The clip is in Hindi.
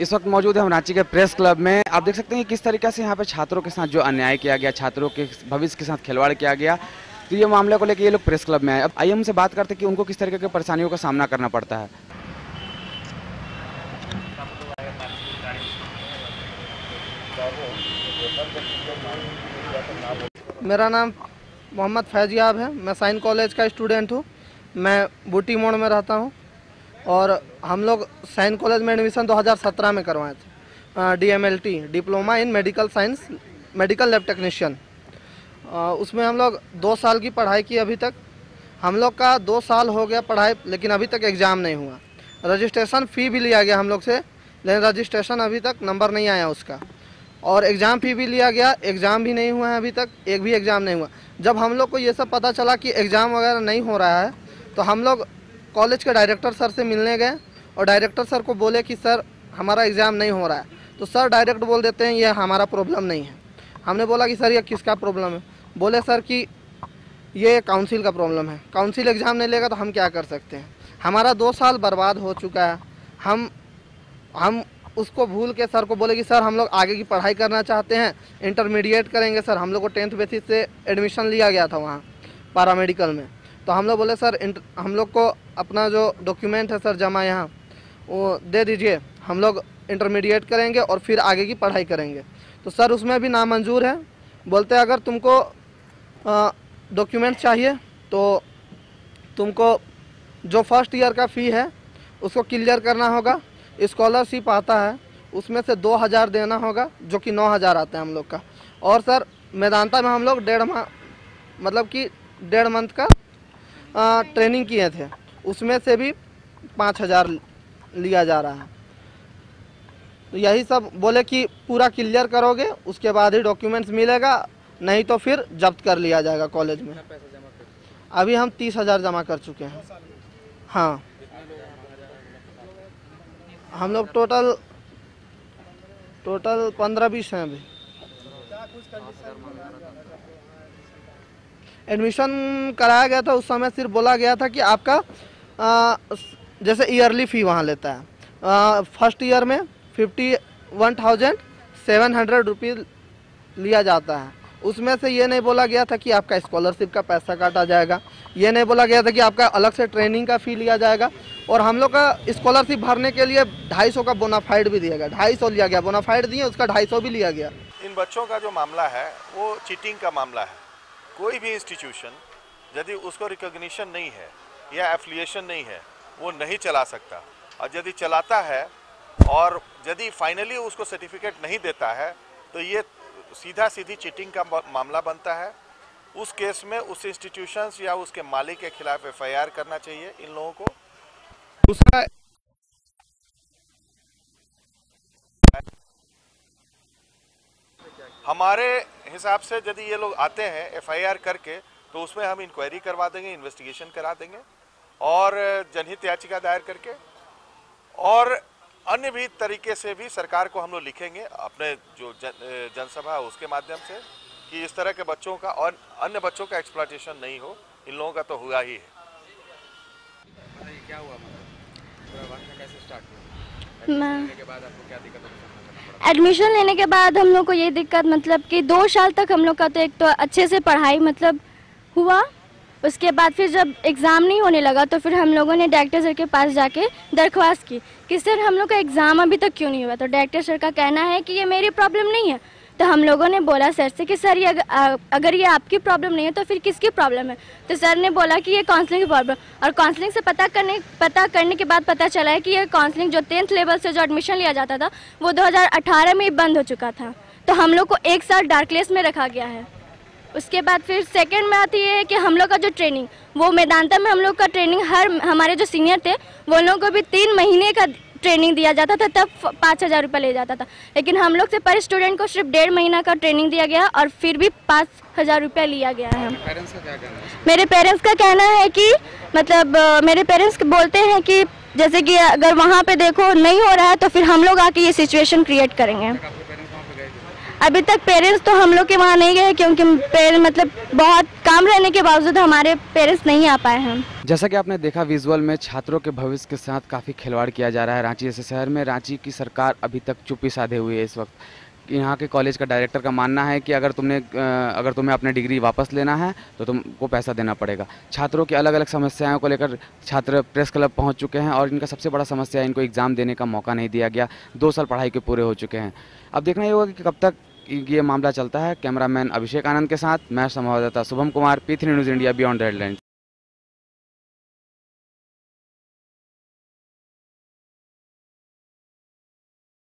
इस वक्त मौजूद है हम रांची के प्रेस क्लब में। आप देख सकते हैं कि किस तरीके से यहाँ पे छात्रों के साथ जो अन्याय किया गया, छात्रों के भविष्य के साथ खिलवाड़ किया गया तो ये मामले को लेकर ये लोग प्रेस क्लब में आए। अब आइए हमसे बात करते हैं कि उनको किस तरीके की परेशानियों का सामना करना पड़ता है। मेरा नाम मोहम्मद फैजियाब है। मैं साइन कॉलेज का स्टूडेंट हूँ। मैं बूटी मोड़ में रहता हूँ। और हम लोग साइन कॉलेज में एडमिशन 2017 में करवाए थे। DMLT diploma in medical science medical lab technician उसमें हम लोग दो साल की पढ़ाई की अभी तक। हम लोग का दो साल हो गया पढ़ाई, लेकिन अभी तक एग्ज़ाम नहीं हुआ। रजिस्ट्रेशन फ़ी भी लिया गया हम लोग से, लेकिन रजिस्ट्रेशन अभी तक नंबर नहीं आया उसका। और एग्ज़ाम फ़ी भी लिया गया एग्ज़ाम भी नहीं हुआ है अभी तक, एक भी एग्ज़ाम नहीं हुआ। जब हम लोग को ये सब पता चला कि एग्ज़ाम वगैरह नहीं हो रहा है तो हम लोग कॉलेज के डायरेक्टर सर से मिलने गए और डायरेक्टर सर को बोले कि, सर, हमारा एग्ज़ाम नहीं हो रहा है। तो सर डायरेक्ट बोल देते हैं यह हमारा प्रॉब्लम नहीं है। हमने बोला कि, सर यह किसका प्रॉब्लम है? बोले, सर, कि ये काउंसिल का प्रॉब्लम है। काउंसिल एग्ज़ाम नहीं लेगा तो हम क्या कर सकते हैं? हमारा दो साल बर्बाद हो चुका है। हम हम उसको भूल के सर को बोले कि, सर, हम लोग आगे की पढ़ाई करना चाहते हैं। इंटरमीडिएट करेंगे, सर। हम लोग को टेंथ बेसिस से एडमिशन लिया गया था वहाँ, पारामेडिकल में। तो हम लोग बोले, सर हम लोग को अपना जो डॉक्यूमेंट है सर जमा यहाँ, वो दे दीजिए। हम लोग इंटरमीडिएट करेंगे और फिर आगे की पढ़ाई करेंगे। तो सर, उसमें भी नामंजूर है। बोलते अगर तुमको डॉक्यूमेंट चाहिए तो तुमको जो फ़र्स्ट ईयर का फ़ी है, उसको क्लियर करना होगा। स्कॉलरशिप आता है, उसमें से दो हज़ार देना होगा, जो कि नौ हज़ार आता है हम लोग का। और सर, मैदानता में हम लोग डेढ़ माह मतलब कि डेढ़ मंथ का ट्रेनिंग किए थे। उसमें से भी पाँच हज़ार लिया जा रहा है। तो यही सब बोले कि पूरा क्लियर करोगे, उसके बाद ही डॉक्यूमेंट्स मिलेगा, नहीं तो फिर जब्त कर लिया जाएगा कॉलेज में। अभी हम तीस हज़ार जमा कर चुके हैं। हाँ। हम लोग टोटल टोटल पंद्रह बीस हैं अभी। एडमिशन कराया गया था उस समय सिर्फ़ बोला गया था कि आपका आ, जैसे ईयरली फ़ी वहाँ लेता है। फ़र्स्ट ईयर में fifty one thousand seven hundred rupees लिया जाता है। उसमें से ये नहीं बोला गया था कि आपका स्कॉलरशिप का पैसा काटा जाएगा। ये नहीं बोला गया था कि आपका अलग से ट्रेनिंग का फ़ी लिया जाएगा। और हम लोग का स्कॉलरशिप भरने के लिए ढाई सौ का बोनाफाइड भी दिया गया। ढाई सौ लिया गया बोनाफाइड दिए उसका ढाई सौ भी लिया गया। इन बच्चों का जो मामला है वो चीटिंग का मामला है। कोई भी इंस्टीट्यूशन यदि उसको रिकोगनीशन नहीं है या एफिलिएशन नहीं है वो नहीं चला सकता। और यदि चलाता है और यदि फाइनली उसको सर्टिफिकेट नहीं देता है तो ये सीधा सीधी चीटिंग का मामला बनता है। उस केस में उस इंस्टीट्यूशंस या उसके मालिक के खिलाफ एफआईआर करना चाहिए इन लोगों को। दूसरा हमारे हिसाब से यदि ये लोग आते हैं एफआईआर करके तो उसमें हम इंक्वायरी करवा देंगे इन्वेस्टिगेशन करा देंगे और जनहित याचिका दायर करके और अन्य भी तरीके से भी सरकार को हम लोग लिखेंगे अपने जो जन जनसभा है उसके माध्यम से कि इस तरह के बच्चों का और अन्य बच्चों का एक्सप्लाटेशन नहीं हो इन लोगों का तो हुआ ही है। क्या हुआ एडमिशन लेने के बाद हम लोग को ये दिक्कत मतलब कि दो साल तक हम लोग का तो एक तो अच्छे से पढ़ाई मतलब हुआ। उसके बाद फिर जब एग्ज़ाम नहीं होने लगा तो फिर हम लोगों ने डायरेक्टर सर के पास जाके दरख्वास्त की कि सर हम लोग का एग्ज़ाम अभी तक क्यों नहीं हुआ? तो डायरेक्टर सर का कहना है कि, ये मेरी प्रॉब्लम नहीं है। तो हम लोगों ने बोला सर से कि सर ये अगर, ये आपकी प्रॉब्लम नहीं है तो फिर किसकी प्रॉब्लम है? तो सर ने बोला कि ये काउंसलिंग की प्रॉब्लम और काउंसलिंग से पता करने पता करने के बाद पता चला है कि ये काउंसलिंग जो टेंथ लेवल से जो एडमिशन लिया जाता था वो दो हज़ार अठारह में ही बंद हो चुका था। तो हम लोग को एक साल डार्क लिस्ट में रखा गया है। उसके बाद फिर सेकंड में आती है कि हम लोग का जो ट्रेनिंग वो मैदानता में हम लोग का ट्रेनिंग हर हमारे जो सीनियर थे वो लोगों को भी तीन महीने का ट्रेनिंग दिया जाता था तब पाँच हज़ार रुपये ले जाता था। लेकिन हम लोग से पर स्टूडेंट को सिर्फ़ डेढ़ महीना का ट्रेनिंग दिया गया और फिर भी पाँच हज़ार रुपया लिया गया है। मेरे पेरेंट्स का कहना है कि मतलब मेरे पेरेंट्स बोलते हैं कि जैसे कि अगर वहाँ पे देखो नहीं हो रहा है तो फिर हम लोग आके ये सिचुएशन क्रिएट करेंगे। अभी तक पेरेंट्स तो हम लोग के वहाँ नहीं गए क्योंकि पेरेंट्स मतलब बहुत काम रहने के बावजूद हमारे पेरेंट्स नहीं आ पाए हैं। जैसा कि आपने देखा विजुअल में छात्रों के भविष्य के साथ काफ़ी खिलवाड़ किया जा रहा है रांची जैसे शहर में। रांची की सरकार अभी तक चुप्पी साधे हुई है इस वक्त। यहाँ के कॉलेज का डायरेक्टर का मानना है कि अगर तुमने अगर तुम्हें अपनी डिग्री वापस लेना है तो तुमको पैसा देना पड़ेगा। छात्रों की अलग अलग समस्याओं को लेकर छात्र प्रेस क्लब पहुँच चुके हैं और इनका सबसे बड़ा समस्या है, इनको एग्ज़ाम देने का मौका नहीं दिया गया। दो साल पढ़ाई के पूरे हो चुके हैं। अब देखना ये होगा कि कब तक ये मामला चलता है। कैमरामैन अभिषेक आनंद के साथ, मैं संवाददाता Shubham Kumar, P three news India, beyond headlines.